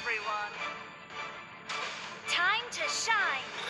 everyone. Time to shine.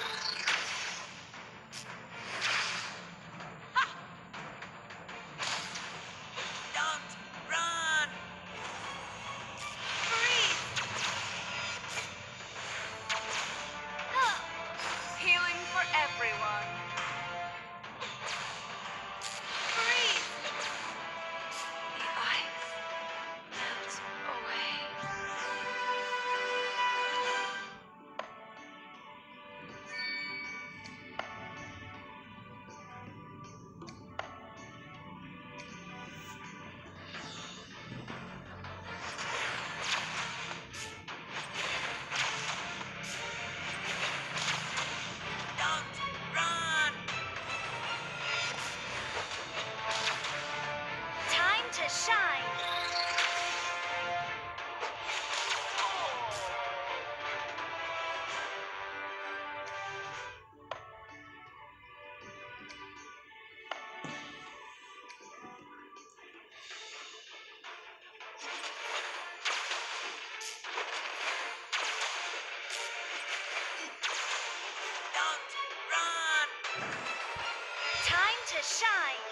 To shine.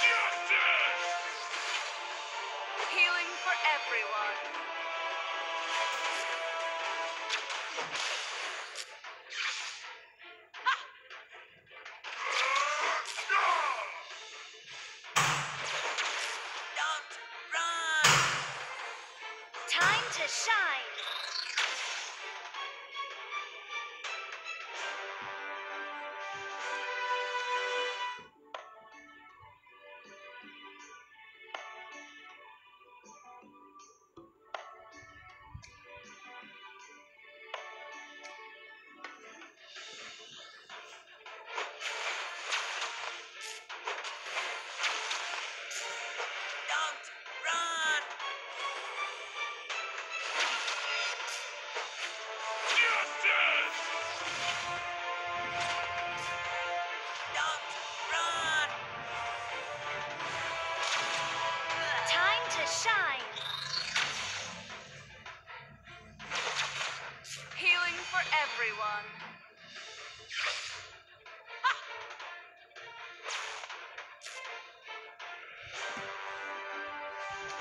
Justice! Healing for everyone. Don't run! Time to shine.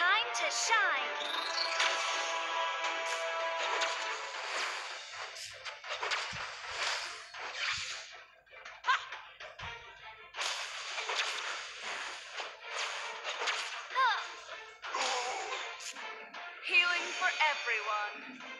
Time to shine. Healing for everyone.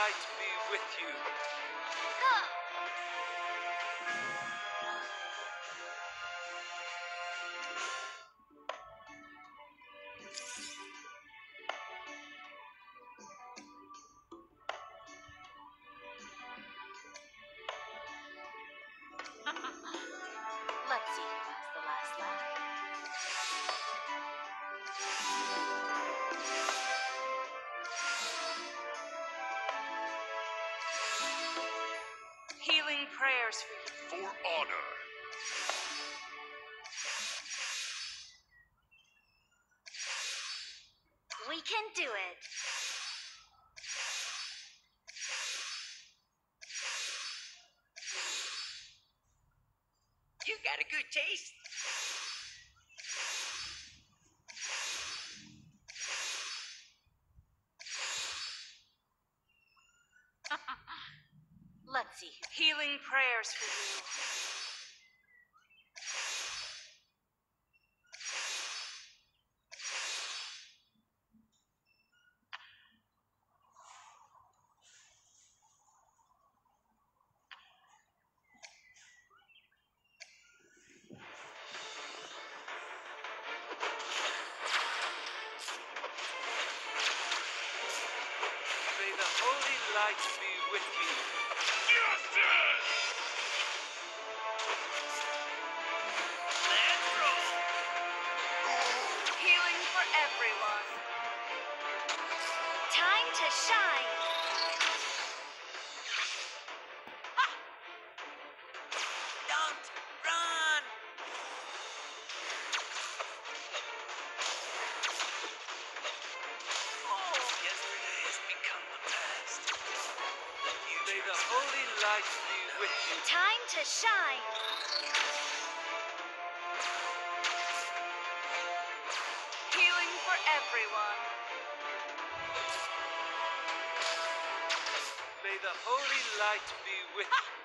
holy light be with you. For honor. We can do it. You got a good taste. Healing prayers for you. May the holy light be with you. Healing for everyone. Time to shine. Light be with you. Time to shine. Healing for everyone. May the holy light be with you.